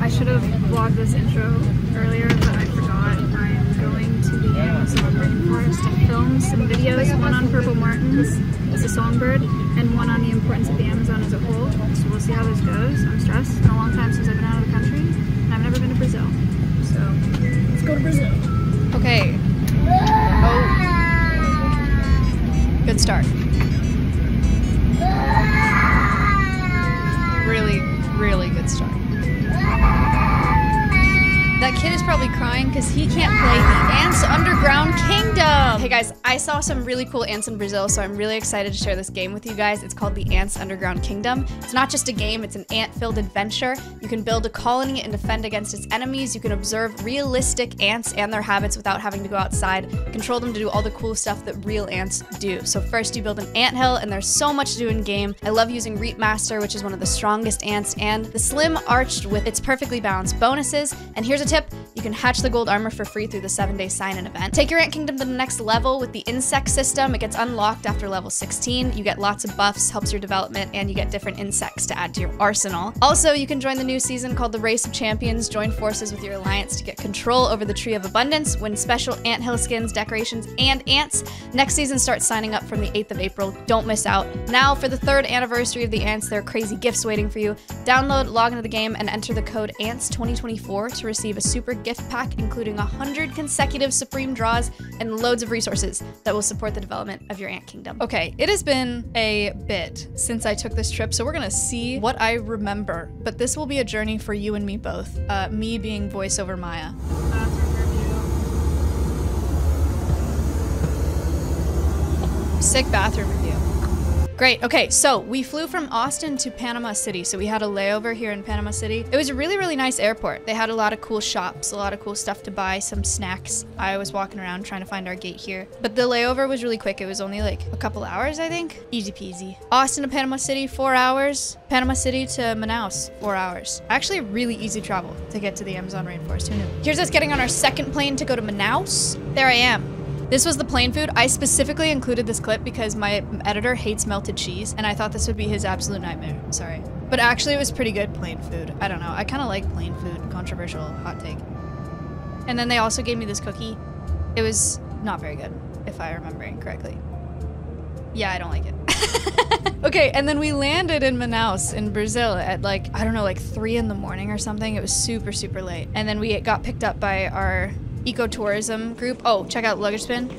I should have vlogged this intro earlier, but I forgot. I'm going to the Amazon rainforest to film some videos, one on purple martins as a songbird, and one on the importance of the Amazon as a whole. So we'll see how this goes. I'm stressed. It's been a long time since I've been out of the country, and I've never been to Brazil. So let's go to Brazil. Okay. Oh. Good start. Really, really good start. Ah! That kid is probably crying because he can't play the Ants Underground Kingdom. Hey guys, I saw some really cool ants in Brazil, so I'm really excited to share this game with you guys. It's called the Ants Underground Kingdom. It's not just a game, it's an ant-filled adventure. You can build a colony and defend against its enemies. You can observe realistic ants and their habits without having to go outside. Control them to do all the cool stuff that real ants do. So first you build an ant hill, and there's so much to do in game. I love using Reap Master, which is one of the strongest ants, and the Slim Arched with its perfectly balanced bonuses. And here's a tip, you can hatch the gold armor for free through the 7-day sign-in event. Take your Ant Kingdom to the next level with the insect system. It gets unlocked after level 16. You get lots of buffs, helps your development, and you get different insects to add to your arsenal. Also, you can join the new season called the Race of Champions. Join forces with your alliance to get control over the Tree of Abundance, win special ant hill skins, decorations, and ants. Next season starts signing up from the 8th of April. Don't miss out. Now, for the third anniversary of the ants, there are crazy gifts waiting for you. Download, log into the game, and enter the code ANTS2024 to receive a super gift pack, including 100 consecutive Supreme draws and loads of resources that will support the development of your Ant Kingdom. Okay, it has been a bit since I took this trip, so we're gonna see what I remember. But this will be a journey for you and me both. Uh, me being voiceover Maya. Sick bathroom review. Great. Okay, so we flew from Austin to Panama City. So we had a layover here in Panama City. It was a really, really nice airport. They had a lot of cool shops, a lot of cool stuff to buy, some snacks. I was walking around trying to find our gate here. But the layover was really quick. It was only like a couple hours, I think. Easy peasy. Austin to Panama City, four hours. Panama City to Manaus, four hours. Actually, really easy travel to get to the Amazon rainforest. Who knew? Here's us getting on our second plane to go to Manaus. There I am. This was the plane food. I specifically included this clip because my editor hates melted cheese, and I thought this would be his absolute nightmare. Sorry. But actually, it was pretty good plane food. I don't know. I kind of like plane food. Controversial hot take. And then they also gave me this cookie. It was not very good, if I remember correctly. Yeah, I don't like it. okay, and then we landed in Manaus in Brazil at like, I don't know, like 3 in the morning or something. It was super, super late. And then we got picked up by our ecotourism group. Oh, check out Luggage bin.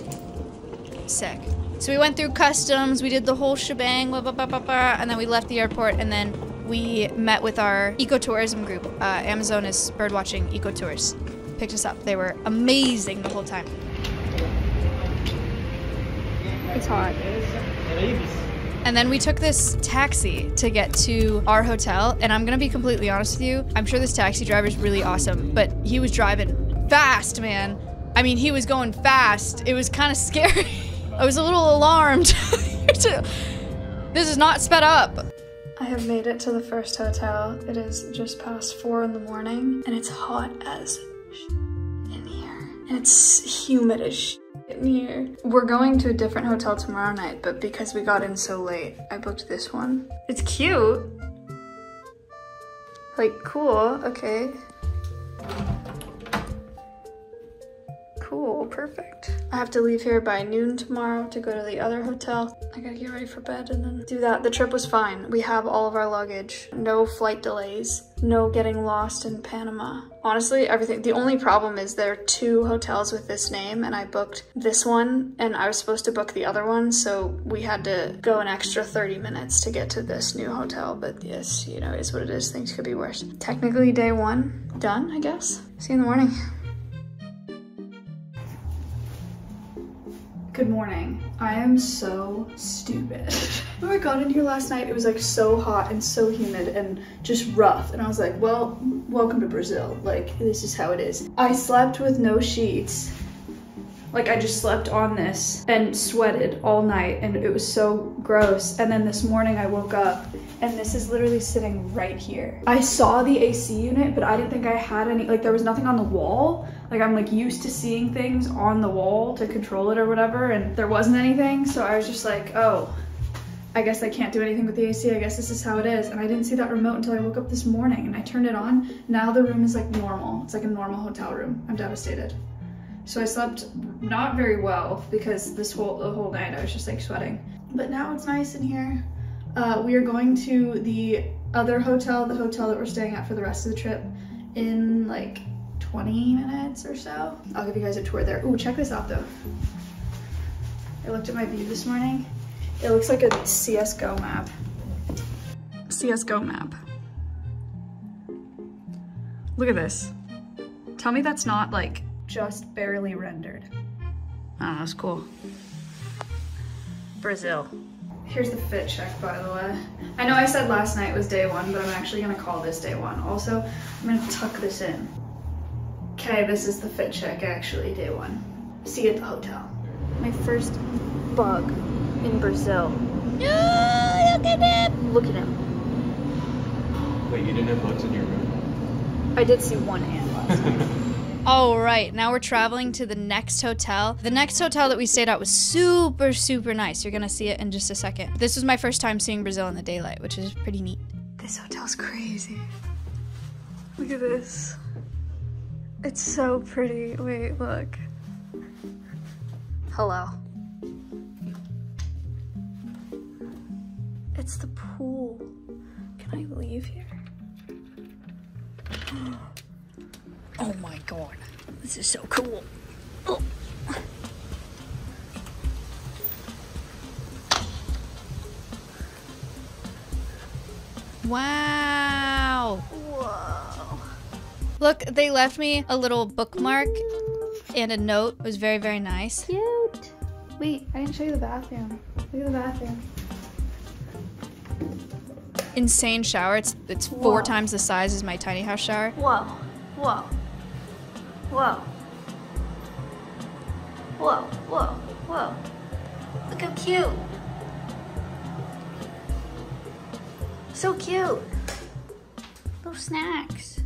Sick. So we went through customs, we did the whole shebang, blah, blah, blah, blah, blah, and then we left the airport, and then we met with our ecotourism group, uh, Amazonas Birdwatching Ecotours. Picked us up. They were amazing the whole time. It's hot. And then we took this taxi to get to our hotel. And I'm gonna be completely honest with you. I'm sure this taxi driver is really awesome, but he was driving fast, man. I mean, he was going fast. It was kind of scary. I was a little alarmed. this is not sped up. I have made it to the first hotel. It is just past four in the morning and it's hot as in here. And it's humid as in here. We're going to a different hotel tomorrow night, but because we got in so late, I booked this one. It's cute. Like, cool, okay. Cool, perfect. I have to leave here by noon tomorrow to go to the other hotel. I gotta get ready for bed and then do that. The trip was fine. We have all of our luggage, no flight delays, no getting lost in Panama. Honestly, everything, the only problem is there are two hotels with this name and I booked this one and I was supposed to book the other one. So we had to go an extra 30 minutes to get to this new hotel. But yes, you know, it's what it is. Things could be worse. Technically day one, done, I guess. See you in the morning. Good morning. I am so stupid. when I got in here last night, it was like so hot and so humid and just rough. And I was like, well, welcome to Brazil. Like, this is how it is. I slept with no sheets. Like I just slept on this and sweated all night and it was so gross. And then this morning I woke up and this is literally sitting right here. I saw the AC unit, but I didn't think I had any, like there was nothing on the wall. Like I'm like used to seeing things on the wall to control it or whatever and there wasn't anything. So I was just like, oh, I guess I can't do anything with the AC. I guess this is how it is. And I didn't see that remote until I woke up this morning and I turned it on. Now the room is like normal. It's like a normal hotel room. I'm devastated. So I slept not very well because this whole the whole night I was just like sweating. But now it's nice in here. Uh, we are going to the other hotel, the hotel that we're staying at for the rest of the trip in like 20 minutes or so. I'll give you guys a tour there. Ooh, check this out though. I looked at my view this morning. It looks like a CSGO map. CSGO map. Look at this. Tell me that's not like just barely rendered. Oh, that's cool. Brazil. Here's the fit check, by the way. I know I said last night was day one, but I'm actually gonna call this day one. Also, I'm gonna tuck this in. Okay, this is the fit check, actually, day one. See you at the hotel. My first bug in Brazil. Oh, look at him. Look at him. Wait, you didn't have bugs in your room? I did see one ant last night. All right, now we're traveling to the next hotel. The next hotel that we stayed at was super, super nice. You're gonna see it in just a second. This was my first time seeing Brazil in the daylight, which is pretty neat. This hotel's crazy. Look at this. It's so pretty. Wait, look. Hello. It's the pool. Can I leave here? Oh my god, this is so cool. Oh. Wow. Whoa. Look, they left me a little bookmark and a note. It was very, very nice. Cute. Wait, I didn't show you the bathroom. Look at the bathroom. Insane shower. It's it's four Whoa. times the size as my tiny house shower. Whoa. Whoa. Whoa. Whoa. Whoa. Whoa. Look how cute. So cute. Little snacks.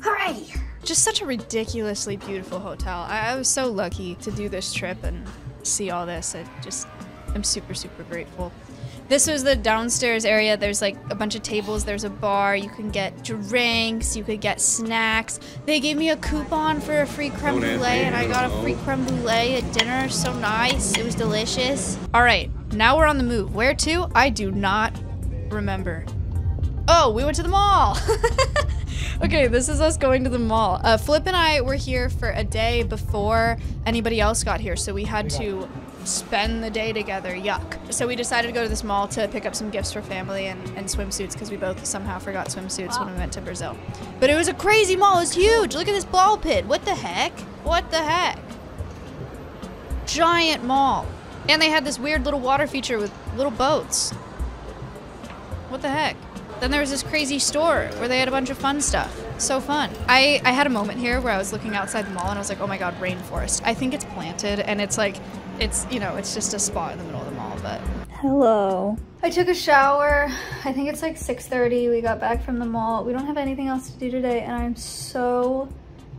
Alrighty. Just such a ridiculously beautiful hotel. I, I was so lucky to do this trip and see all this. I just am super, super grateful. This was the downstairs area. There's like a bunch of tables. There's a bar. You can get drinks. You could get snacks. They gave me a coupon for a free creme brulee, and I got a free creme brulee at dinner. So nice. It was delicious. All right, now we're on the move. Where to? I do not remember. Oh, we went to the mall. okay, this is us going to the mall. Uh, Flip and I were here for a day before anybody else got here, so we had to spend the day together. Yuck. So we decided to go to this mall to pick up some gifts for family and, and swimsuits because we both somehow forgot swimsuits when we went to Brazil. But it was a crazy mall. It was huge. Look at this ball pit. What the heck? What the heck? Giant mall. And they had this weird little water feature with little boats. What the heck? Then there was this crazy store where they had a bunch of fun stuff. So fun. I, I had a moment here where I was looking outside the mall and I was like, oh my god, rainforest. I think it's planted and it's like, it's, you know, it's just a spot in the middle of the mall, but. Hello. I took a shower. I think it's like 6.30. We got back from the mall. We don't have anything else to do today and I'm so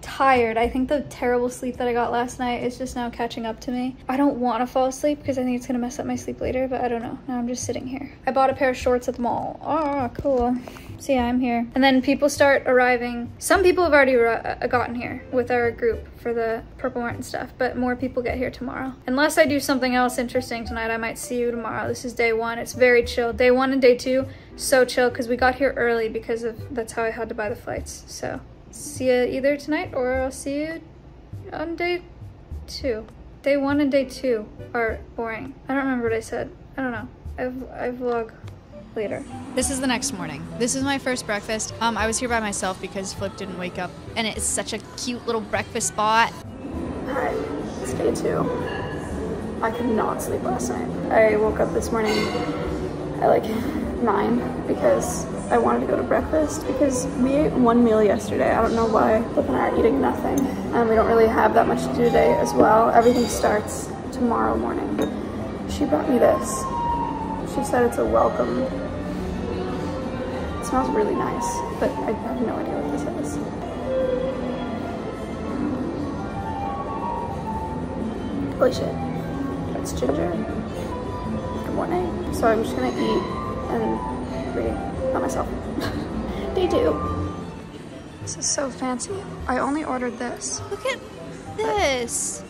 tired. I think the terrible sleep that I got last night is just now catching up to me. I don't want to fall asleep because I think it's going to mess up my sleep later, but I don't know. Now I'm just sitting here. I bought a pair of shorts at the mall. Oh, cool. So yeah, I'm here. And then people start arriving. Some people have already uh, gotten here with our group for the Purple Martin stuff, but more people get here tomorrow. Unless I do something else interesting tonight, I might see you tomorrow. This is day one. It's very chill. Day one and day two, so chill because we got here early because of that's how I had to buy the flights. So see you either tonight or I'll see you on day two. Day one and day two are boring. I don't remember what I said. I don't know. I, I vlog later. This is the next morning. This is my first breakfast. Um, I was here by myself because Flip didn't wake up, and it's such a cute little breakfast spot. Hi, it's day two. I could not sleep last night. I woke up this morning at like nine because I wanted to go to breakfast because we ate one meal yesterday. I don't know why. Flip and I are eating nothing. And we don't really have that much to do today as well. Everything starts tomorrow morning. She brought me this. She said it's a welcome. It smells really nice, but I have no idea what this is. Holy shit. It's Ginger. Good morning. So I'm just gonna eat and read by myself. Day two. This is so fancy. I only ordered this. Look at this.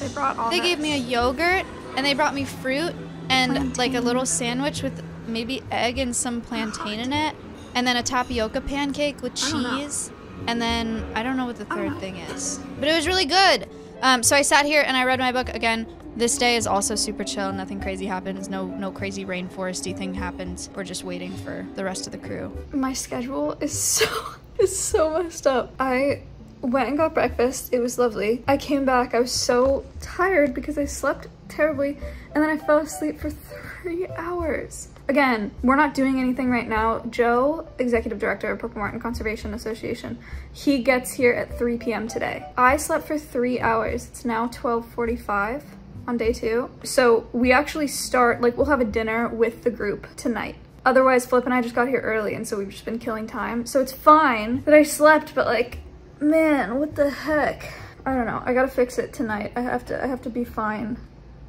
They brought all They gave me a yogurt and they brought me fruit and like a little sandwich with maybe egg and some plantain in it, and then a tapioca pancake with I don't know. cheese, and then I don't know what the third thing is, but it was really good. Um, so I sat here and I read my book again. This day is also super chill. Nothing crazy happens. No, no crazy rainforesty thing happens. We're just waiting for the rest of the crew. my schedule is so is so messed up. I went and got breakfast. It was lovely. I came back. I was so tired because I slept terribly and then I fell asleep for 3 hours. Again, we're not doing anything right now. Joe, executive director of Purple Martin Conservation Association, he gets here at 3 p.m. today. I slept for 3 hours. It's now 12:45 on day 2. So, we actually start like we'll have a dinner with the group tonight. Otherwise, Flip and I just got here early, and so we've just been killing time. So it's fine that I slept, but like, man, what the heck? I don't know. I gotta fix it tonight. I have to. I have to be fine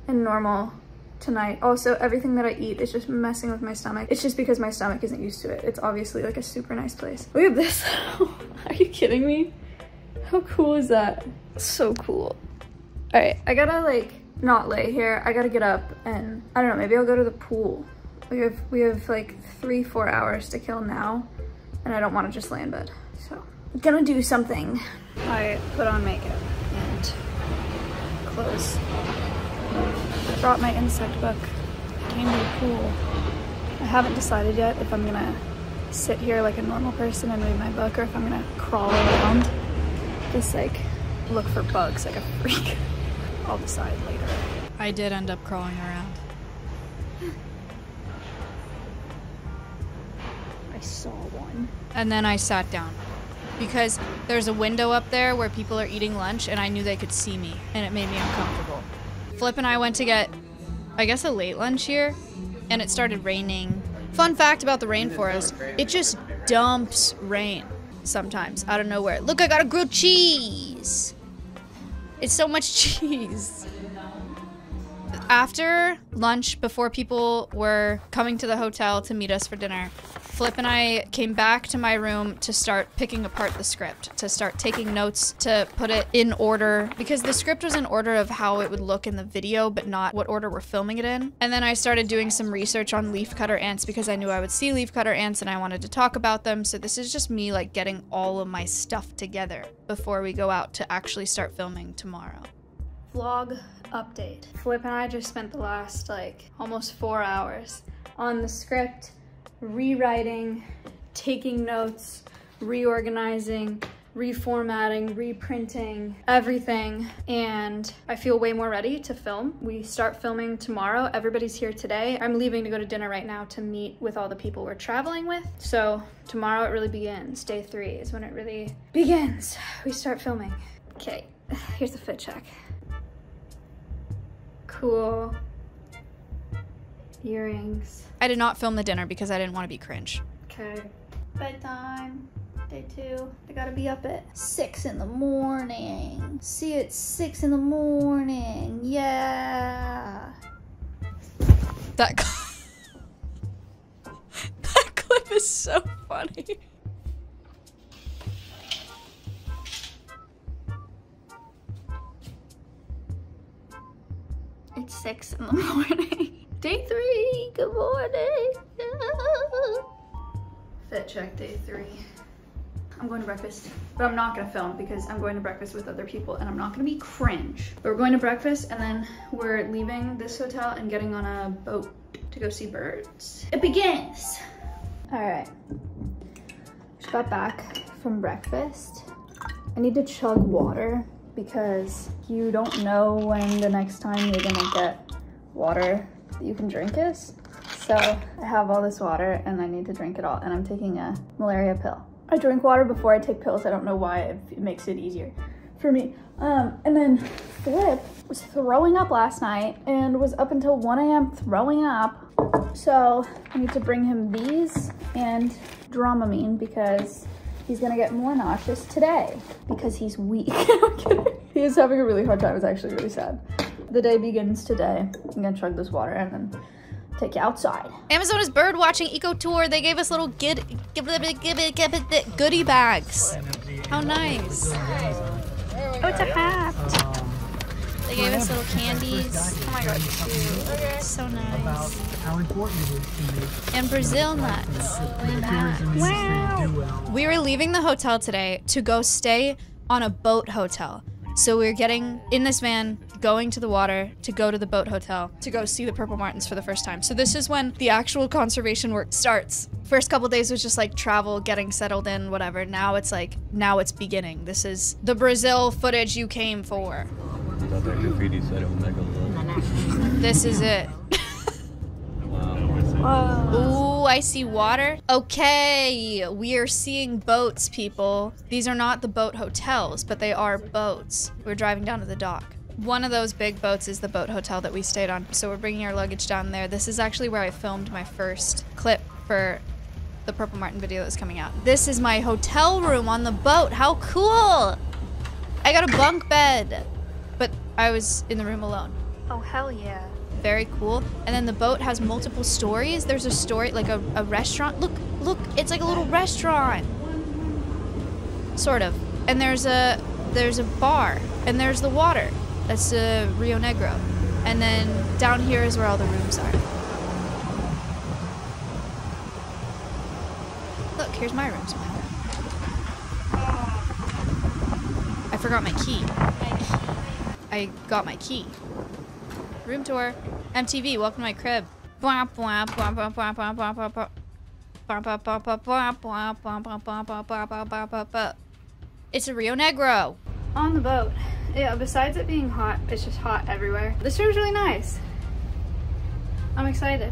and normal tonight. Also, everything that I eat is just messing with my stomach. It's just because my stomach isn't used to it. It's obviously like a super nice place. Look at this. Are you kidding me? How cool is that? So cool. All right, I gotta like not lay here. I gotta get up and I don't know, maybe I'll go to the pool. We have we have like three, four hours to kill now and I don't wanna just lay in bed. So gonna do something. I put on makeup and clothes. I brought my insect book. I came to the pool. I haven't decided yet if I'm gonna sit here like a normal person and read my book or if I'm gonna crawl around. Just like look for bugs like a freak. I'll decide later. I did end up crawling around. I saw one. And then I sat down because there's a window up there where people are eating lunch and I knew they could see me and it made me uncomfortable. Flip and I went to get, I guess, a late lunch here and it started raining. Fun fact about the rainforest it just dumps rain sometimes out of nowhere. Look, I got a grilled cheese. It's so much cheese. After lunch, before people were coming to the hotel to meet us for dinner, Flip and I came back to my room to start picking apart the script, to start taking notes, to put it in order, because the script was in order of how it would look in the video, but not what order we're filming it in. And then I started doing some research on leafcutter ants because I knew I would see leafcutter ants and I wanted to talk about them. So this is just me like getting all of my stuff together before we go out to actually start filming tomorrow. Vlog update. Flip and I just spent the last like almost four hours on the script, rewriting, taking notes, reorganizing, reformatting, reprinting, everything. And I feel way more ready to film. We start filming tomorrow. Everybody's here today. I'm leaving to go to dinner right now to meet with all the people we're traveling with. So tomorrow it really begins. Day three is when it really begins. We start filming. Okay, here's a fit check. Cool. Earrings. I did not film the dinner because I didn't want to be cringe. Okay. Bedtime. Day two. I gotta be up at six in the morning. See you at six in the morning. Yeah. That but I'm not gonna film because I'm going to breakfast with other people and I'm not gonna be cringe. But we're going to breakfast and then we're leaving this hotel and getting on a boat to go see birds. It begins. All right. Just got back from breakfast. I need to chug water because you don't know when the next time you're gonna get water that you can drink is. So I have all this water and I need to drink it all and I'm taking a malaria pill. I drink water before I take pills. I don't know why it, makes it easier for me. Um, and then Flip was throwing up last night and was up until 1 a.m. throwing up. So I need to bring him these and Dramamine because he's gonna get more nauseous today because he's weak. He is having a really hard time. It's actually really sad. The day begins today. I'm gonna chug this water and then take you outside. Amazonas bird watching eco tour. They gave us little gid, goodie bags. How nice. Oh, it's a hat. They gave us little candies. Oh my god, cute. So nice. How important it is to. And Brazil nuts. Wow. We were leaving the hotel today to go stay on a boat hotel. So we are getting in this van, going to the water to go to the boat hotel to go see the purple martins for the first time. So this is when the actual conservation work starts. First couple days was just like travel, getting settled in, whatever. Now it's like now it's beginning. This is the Brazil footage you came for. Thought that graffiti said Omega Love. This is it. Wow. Ooh, I see water. Okay, we are seeing boats, people. These are not the boat hotels, but they are boats. We're driving down to the dock. One of those big boats is the boat hotel that we stayed on, so we're bringing our luggage down there. This is actually where I filmed my first clip for the Purple Martin video that's coming out. This is my hotel room on the boat. How cool! I got a bunk bed, but I was in the room alone Oh, hell yeah. Very cool. And then the boat has multiple stories. There's a story, like a, a restaurant. Look, look, it's like a little restaurant. Sort of. And there's a there's a bar. And there's the water. That's uh, Rio Negro. And then down here is where all the rooms are. Look, here's my room. I forgot my key. I got my key. Room tour. MTV, welcome to my crib. It's a Rio Negro. On the boat. Yeah, besides it being hot, it's just hot everywhere. This room's really nice. I'm excited.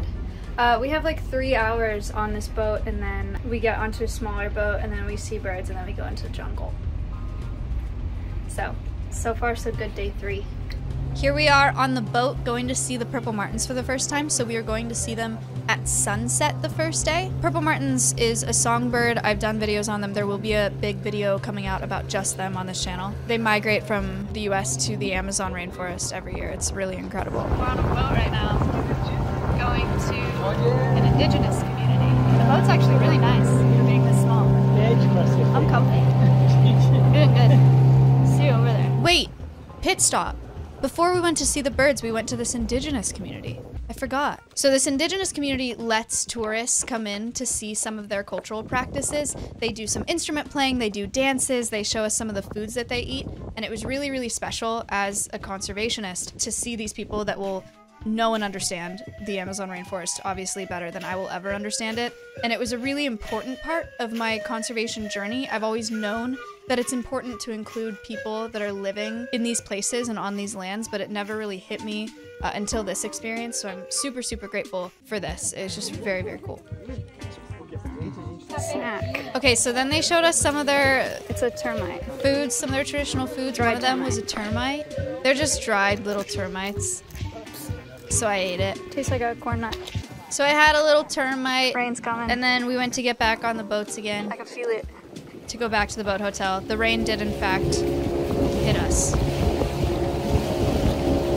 Uh, we have like three hours on this boat and then we get onto a smaller boat and then we see birds and then we go into the jungle. So, so far so good day three. Here we are on the boat going to see the Purple Martins for the first time. So we are going to see them at sunset the first day. Purple Martins is a songbird. I've done videos on them. There will be a big video coming out about just them on this channel. They migrate from the US to the Amazon rainforest every year. It's really incredible. We're on a boat right now going to an indigenous community. The boat's actually really nice for being this small. I'm comfy. Good, good. See you over there. Wait, pit stop. Before we went to see the birds, we went to this indigenous community. I forgot. So this indigenous community lets tourists come in to see some of their cultural practices. They do some instrument playing, they do dances, they show us some of the foods that they eat, and it was really really special as a conservationist to see these people that will know one understand the Amazon rainforest obviously better than I will ever understand it. And it was a really important part of my conservation journey. I've always known that it's important to include people that are living in these places and on these lands, but it never really hit me uh, until this experience. So I'm super, super grateful for this. It's just very, very cool. Snack. Okay, so then they showed us some of their It's a termite. foods, some of their traditional foods. One of them was a termite. They're just dried little termites. So I ate it. Tastes like a corn nut. So I had a little termite. Rain's coming. And then we went to get back on the boats again I can feel it. to go back to the boat hotel. The rain did, in fact, hit us.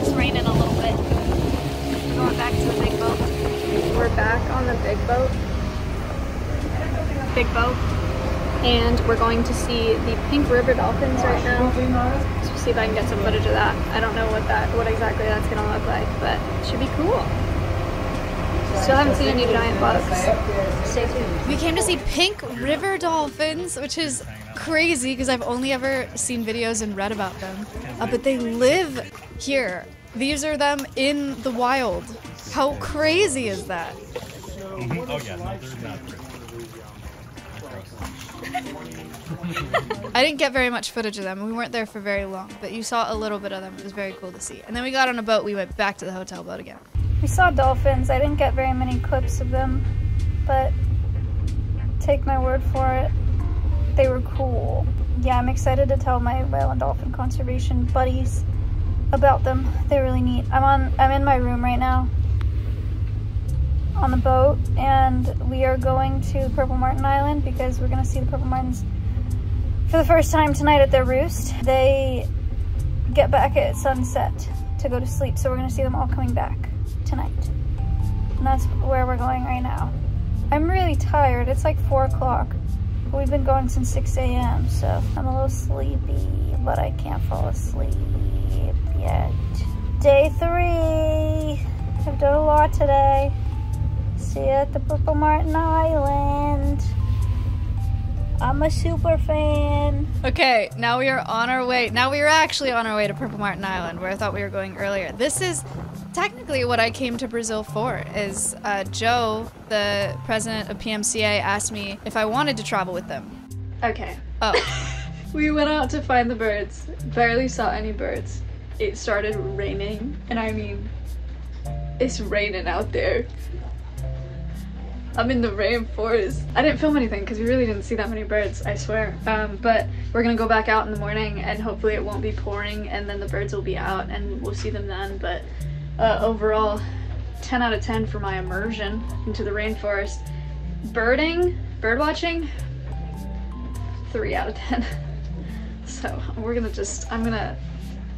It's raining a little bit. Going back to the big boat. We're back on the big boat. Big boat. And we're going to see the pink river dolphins right now. So see if I can get some footage of that. I don't know what that, what exactly that's gonna look like, but it should be cool. Still haven't seen any giant bugs. Stay tuned. We came to see pink river dolphins, which is crazy because I've only ever seen videos and read about them. Uh, but they live here. These are them in the wild. How crazy is that? Oh yeah, no, they're not pretty. I didn't get very much footage of them. We weren't there for very long, but you saw a little bit of them. It was very cool to see. And then we got on a boat. We went back to the hotel boat again. We saw dolphins. I didn't get very many clips of them, but take my word for it, they were cool. Yeah, I'm excited to tell my whale and dolphin conservation buddies about them. They're really neat. I'm on I'm in my room right now on the boat and we are going to Purple Martin Island because we're gonna see the Purple Martins for the first time tonight at their roost. They get back at sunset to go to sleep. So we're gonna see them all coming back tonight. And that's where we're going right now. I'm really tired. It's like four o'clock. We've been going since 6 a.m. So I'm a little sleepy, but I can't fall asleep yet. Day three. I've done a lot today. See you at the Purple Martin Island. I'm a super fan. Okay, now we are on our way. Now we are actually on our way to Purple Martin Island, where I thought we were going earlier. This is technically what I came to Brazil for. Is uh, Joe, the president of PMCA, asked me if I wanted to travel with them. Okay. Oh, We went out to find the birds. Barely saw any birds. It started raining, and I mean, it's raining out there. I'm in the rainforest. I didn't film anything because we really didn't see that many birds, I swear. Um, but we're gonna go back out in the morning and hopefully it won't be pouring and then the birds will be out and we'll see them then. But uh, overall, 10 out of 10 for my immersion into the rainforest. Birding, bird watching, 3 out of 10. So we're gonna just, I'm gonna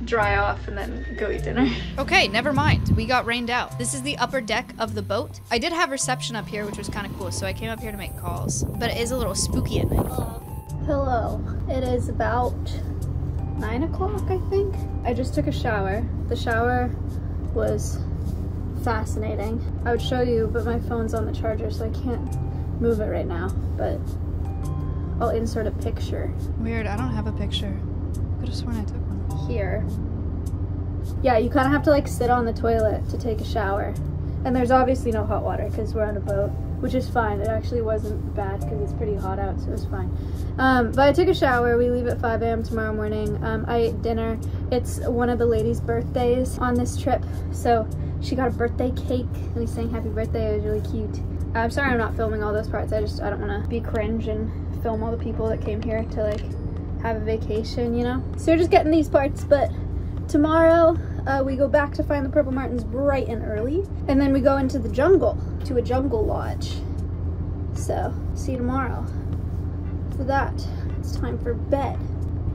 dry off and then go eat dinner. okay, never mind. We got rained out. This is the upper deck of the boat. I did have reception up here, which was kind of cool, so I came up here to make calls. But it is a little spooky at night. Hello. It is about 9 o'clock, I think. I just took a shower. The shower was fascinating. I would show you, but my phone's on the charger, so I can't move it right now. But I'll insert a picture Weird, I don't have a picture. Could have sworn I took one. Here. Yeah, you kind of have to like sit on the toilet to take a shower. And there's obviously no hot water because we're on a boat, which is fine. It actually wasn't bad because it's pretty hot out, so it was fine. Um, but I took a shower. We leave at 5 a.m. tomorrow morning. Um, I ate dinner. It's one of the ladies' birthdays on this trip, so she got a birthday cake and we sang happy birthday. It was really cute. I'm sorry I'm not filming all those parts. I just I don't want to be cringe and film all the people that came here to like have a vacation, you know? So we're just getting these parts, but tomorrow uh, we go back to find the Purple Martins bright and early, and then we go into the jungle, to a jungle lodge. So, see you tomorrow. For that, it's time for bed.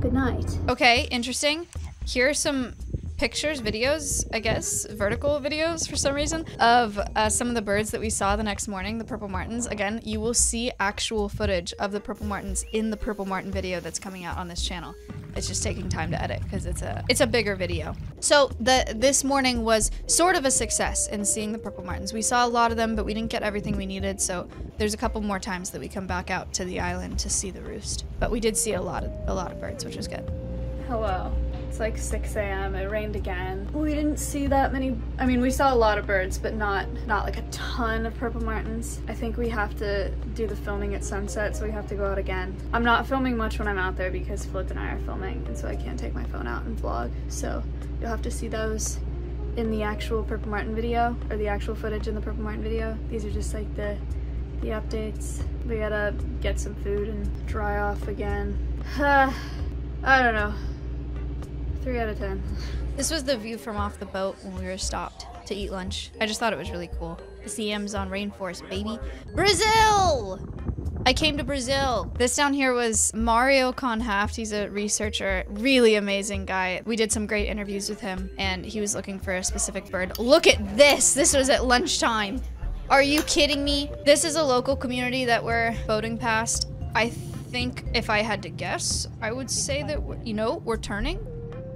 Good night. Okay, interesting. Here are some pictures, videos, I guess, vertical videos for some reason, of uh, some of the birds that we saw the next morning, the purple martins. Again, you will see actual footage of the purple martins in the purple martin video that's coming out on this channel. It's just taking time to edit because it's a it's a bigger video. So the this morning was sort of a success in seeing the purple martins. We saw a lot of them, but we didn't get everything we needed. So there's a couple more times that we come back out to the island to see the roost. But we did see a lot of a lot of birds, which was good. Hello. It's like 6 a.m. It rained again. We didn't see that many. I mean, we saw a lot of birds, but not not like a ton of purple martins. I think we have to do the filming at sunset, so we have to go out again. I'm not filming much when I'm out there because Flip and I are filming, and so I can't take my phone out and vlog. So you'll have to see those in the actual purple martin video or the actual footage in the purple martin video. These are just like the the updates. We gotta get some food and dry off again. I don't know. Three out of ten. This was the view from off the boat when we were stopped to eat lunch. I just thought it was really cool. The Amazon rainforest, baby. Brazil! I came to Brazil. This down here was Mario Cohn-Haft. He's a researcher, really amazing guy. We did some great interviews with him, and he was looking for a specific bird. Look at this! This was at lunchtime. Are you kidding me? This is a local community that we're boating past. I think if I had to guess, I would say that, you know, we're turning.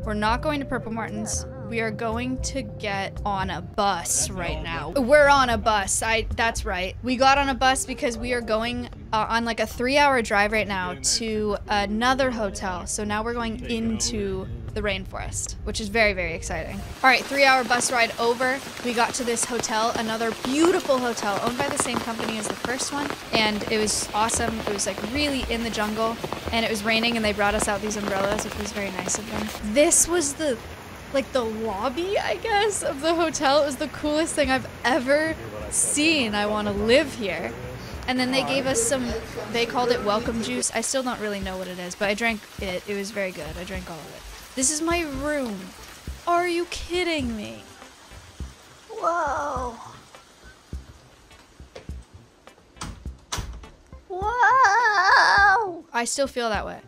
We're not going to Purple Martins. We are going to get on a bus right now. We're on a bus. I that's right. We got on a bus because we are going uh, on like a 3-hour drive right now to another hotel. So now we're going into the rainforest, which is very, very exciting. All right, three hour bus ride over. We got to this hotel, another beautiful hotel owned by the same company as the first one. And it was awesome. It was like really in the jungle and it was raining and they brought us out these umbrellas, which was very nice of them. This was the, like the lobby, I guess, of the hotel. It was the coolest thing I've ever seen. I want to live here. And then they gave us some, they called it welcome juice. I still don't really know what it is, but I drank it. It was very good. I drank all of it. This is my room. Are you kidding me? Whoa. Whoa. I still feel that way.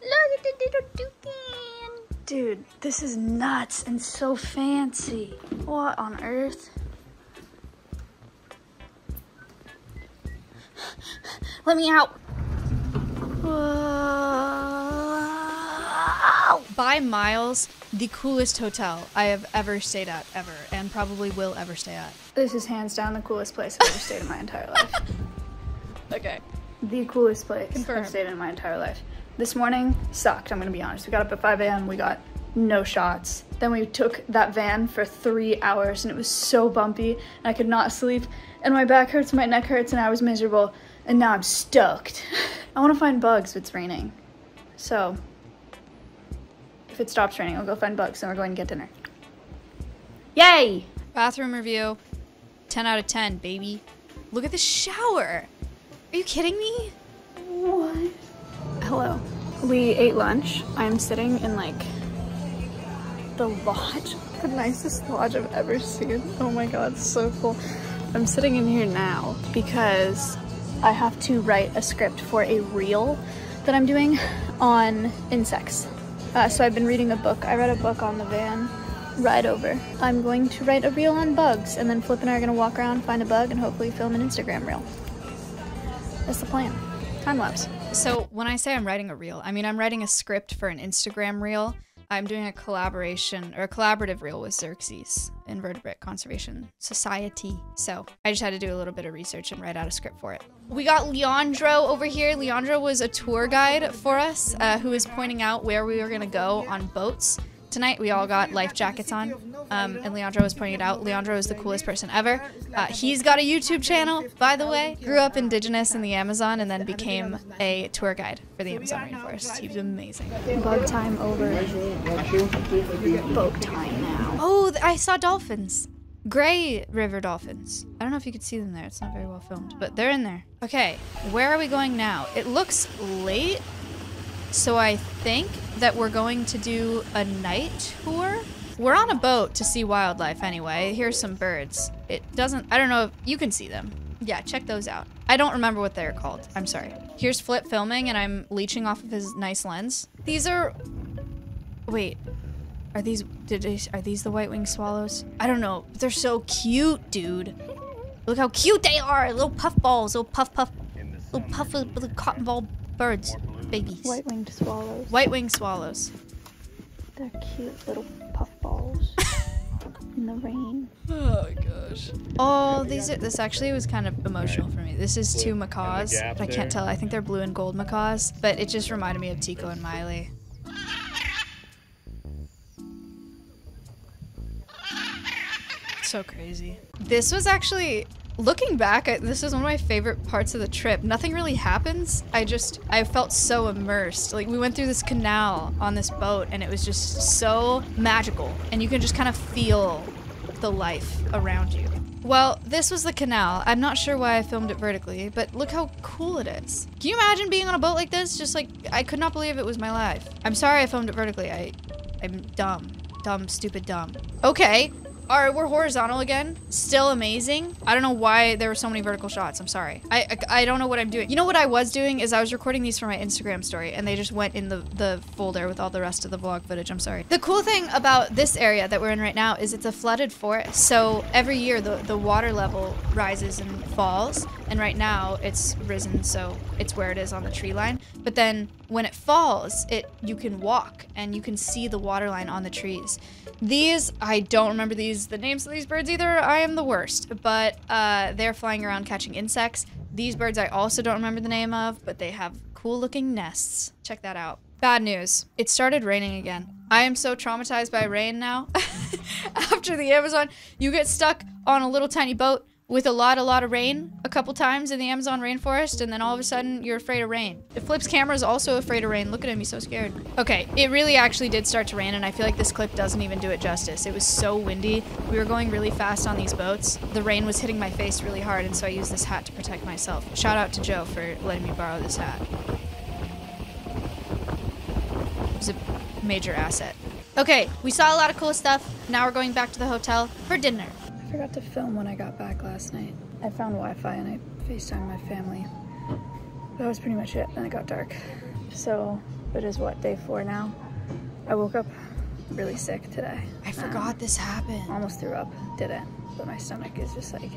Look at the little toucan. Dude, this is nuts and so fancy. What on earth? Let me out. Whoa. By miles, the coolest hotel I have ever stayed at, ever, and probably will ever stay at. This is hands down the coolest place I've ever stayed in my entire life. Okay. The coolest place Confirm. I've stayed in my entire life. This morning sucked, I'm gonna be honest. We got up at 5 a.m., we got no shots. Then we took that van for three hours and it was so bumpy and I could not sleep. And my back hurts, my neck hurts, and I was miserable. And now I'm stoked. I wanna find bugs if it's raining. So, if it stops raining, I'll go find bugs and we're going to get dinner. Yay! Bathroom review 10 out of 10, baby. Look at the shower. Are you kidding me? What? Hello. We ate lunch. I'm sitting in like the lodge. The nicest lodge I've ever seen. Oh my god, so cool. I'm sitting in here now because I have to write a script for a reel that I'm doing on insects. Uh, so I've been reading a book. I read a book on the van ride over. I'm going to write a reel on bugs and then Flip and I are gonna walk around, find a bug, and hopefully film an Instagram reel. That's the plan. Time lapse. So, when I say I'm writing a reel, I mean I'm writing a script for an Instagram reel. I'm doing a collaboration or a collaborative reel with Xerces, Invertebrate Conservation Society. So, I just had to do a little bit of research and write out a script for it. We got Leandro over here. Leandro was a tour guide for us uh, who was pointing out where we were going to go on boats. Tonight we all got life jackets on, um, and Leandro was pointing it out. Leandro is the coolest person ever. Uh, he's got a YouTube channel, by the way. Grew up indigenous in the Amazon and then became a tour guide for the Amazon rainforest. He was amazing. Bug time over. Boat time now. Oh, I saw dolphins. Gray river dolphins. I don't know if you could see them there. It's not very well filmed, but they're in there. Okay, where are we going now? It looks late, so I think that we're going to do a night tour. We're on a boat to see wildlife anyway. Here's some birds. It doesn't, I don't know if you can see them. Yeah, check those out. I don't remember what they're called. I'm sorry. Here's Flip filming and I'm leeching off of his nice lens. These are, wait, are these, did they, are these the white-winged swallows? I don't know. but They're so cute, dude. Look how cute they are. Little puff balls, little puff puff, little puff little cotton ball birds, babies. White-winged swallows. White-winged swallows. They're cute little puff balls. In the rain. Oh my gosh. Oh, these are, this actually was kind of emotional for me. This is two macaws. gap I can't there. tell. I think they're blue and gold macaws, but it just reminded me of Tico and Miley. So crazy. This was actually looking back, I, this is one of my favorite parts of the trip. Nothing really happens. I just I felt so immersed. Like we went through this canal on this boat and it was just so magical and you can just kind of feel the life around you. Well, this was the canal. I'm not sure why I filmed it vertically, but look how cool it is. Can you imagine being on a boat like this? Just like I could not believe it was my life. I'm sorry I filmed it vertically. I I'm dumb. Dumb, stupid, dumb. Okay. All right, we're horizontal again. Still amazing. I don't know why there were so many vertical shots. I'm sorry. I, I I don't know what I'm doing. You know what I was doing is I was recording these for my Instagram story and they just went in the the folder with all the rest of the vlog footage. I'm sorry. The cool thing about this area that we're in right now is it's a flooded forest. So every year the the water level rises and falls, and right now it's risen, so it's where it is on the tree line. But then when it falls, it you can walk and you can see the water line on the trees. These, I don't remember these, the names of these birds either. I am the worst, but uh, they're flying around catching insects. These birds I also don't remember the name of, but they have cool looking nests. Check that out. Bad news. It started raining again. I am so traumatized by rain now. After the Amazon, you get stuck on a little tiny boat with a lot, a lot of rain a couple times in the Amazon rainforest, and then all of a sudden you're afraid of rain. The Flip's camera is also afraid of rain. Look at him, he's so scared. Okay, it really actually did start to rain, and I feel like this clip doesn't even do it justice. It was so windy. We were going really fast on these boats. The rain was hitting my face really hard, and so I used this hat to protect myself. Shout out to Joe for letting me borrow this hat. It was a major asset. Okay, we saw a lot of cool stuff. Now we're going back to the hotel for dinner. I forgot to film when I got back last night. I found Wi-Fi and I FaceTimed my family. That was pretty much it. Then it got dark. So it is what, day four now? I woke up really sick today. I um, forgot this happened. Almost threw up. Didn't. But my stomach is just like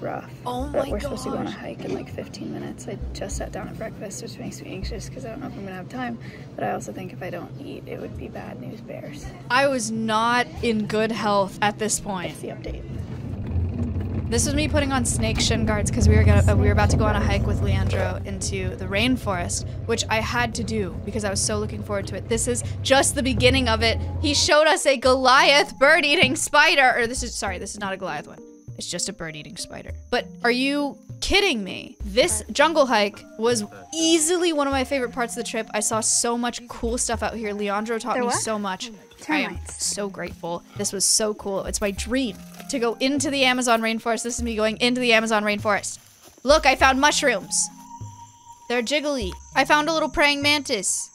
rough. Oh but we're supposed to go on a hike in like 15 minutes. I just sat down at breakfast, which makes me anxious because I don't know if I'm gonna have time. But I also think if I don't eat, it would be bad news bears. I was not in good health at this point. That's the update. This was me putting on snake shin guards because we were gonna uh, we were about to go on a hike with Leandro into the rainforest, which I had to do because I was so looking forward to it. This is just the beginning of it. He showed us a Goliath bird-eating spider, or this is sorry, this is not a Goliath one. It's just a bird-eating spider. But are you kidding me? This jungle hike was easily one of my favorite parts of the trip. I saw so much cool stuff out here. Leandro taught me so much. Termites. I am so grateful. This was so cool. It's my dream to go into the Amazon rainforest. This is me going into the Amazon rainforest. Look, I found mushrooms. They're jiggly. I found a little praying mantis.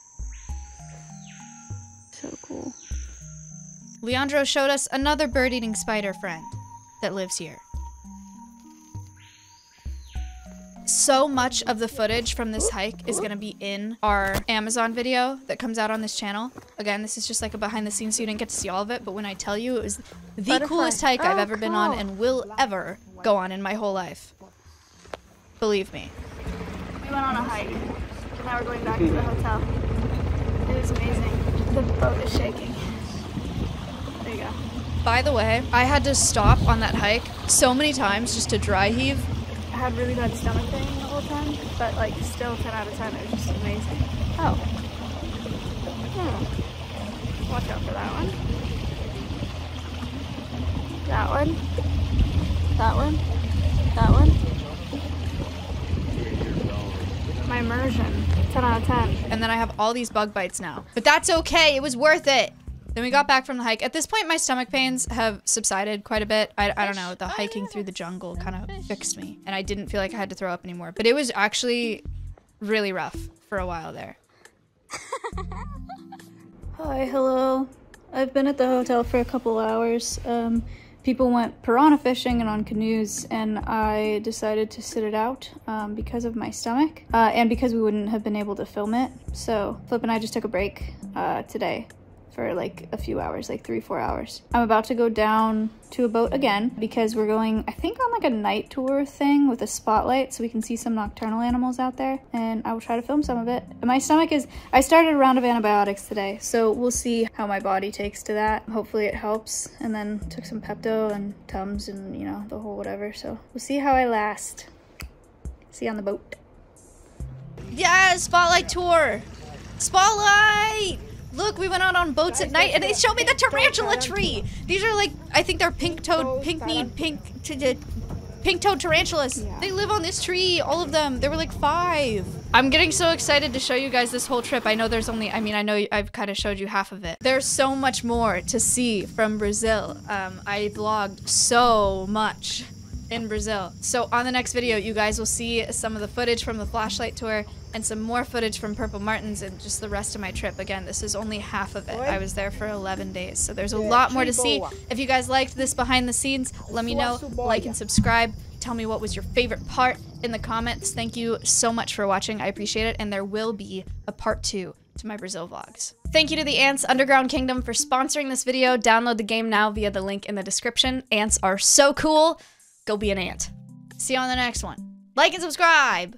So cool. Leandro showed us another bird-eating spider friend that lives here. So much of the footage from this hike is gonna be in our Amazon video that comes out on this channel. Again, this is just like a behind the scenes, so you didn't get to see all of it, but when I tell you it was the Butterfly. coolest hike I've Oh, ever been on and will ever go on in my whole life. Believe me. We went on a hike. And now we're going back to the hotel. It was amazing. The boat is shaking. There you go. By the way, I had to stop on that hike so many times just to dry heave. I had really bad stomach pain the whole time, but like still 10 out of 10. It was just amazing. Oh. Hmm. Watch out for that one. That one. That one. That one. My immersion. 10 out of 10. and then I have all these bug bites now. But that's okay, it was worth it. Then we got back from the hike. At this point, my stomach pains have subsided quite a bit. I, I don't know, the hiking through the jungle kind of fixed me. And I didn't feel like I had to throw up anymore. But it was actually really rough for a while there. Hi, hello. I've been at the hotel for a couple hours. Um, people went piranha fishing and on canoes, and I decided to sit it out um, because of my stomach uh, and because we wouldn't have been able to film it. So Flip and I just took a break uh, today for like a few hours, like three, four hours. I'm about to go down to a boat again because we're going, I think, on like a night tour thing with a spotlight so we can see some nocturnal animals out there. And I will try to film some of it. My stomach is, I started a round of antibiotics today, so we'll see how my body takes to that. Hopefully it helps. And then took some Pepto and Tums and, you know, the whole whatever. So we'll see how I last. See you on the boat. Yeah, spotlight tour. Spotlight. Look, we went out on boats at night, and they showed me the tarantula tree. These are like, I think they're pink-toed, pink-kneed, pink, t- t- pink-toed tarantulas. They live on this tree, all of them. There were like five. I'm getting so excited to show you guys this whole trip. I know there's only, I mean, I know I've kind of showed you half of it. There's so much more to see from Brazil. Um, I vlogged so much in Brazil. So on the next video, you guys will see some of the footage from the flashlight tour and some more footage from Purple Martins and just the rest of my trip. Again, this is only half of it. I was there for 11 days, so there's a lot more to see. If you guys liked this behind the scenes, let me know. Like and subscribe. Tell me what was your favorite part in the comments. Thank you so much for watching. I appreciate it. And there will be a part two to my Brazil vlogs. Thank you to the Ants Underground Kingdom for sponsoring this video. Download the game now via the link in the description. Ants are so cool. Go be an ant. See you on the next one. Like and subscribe.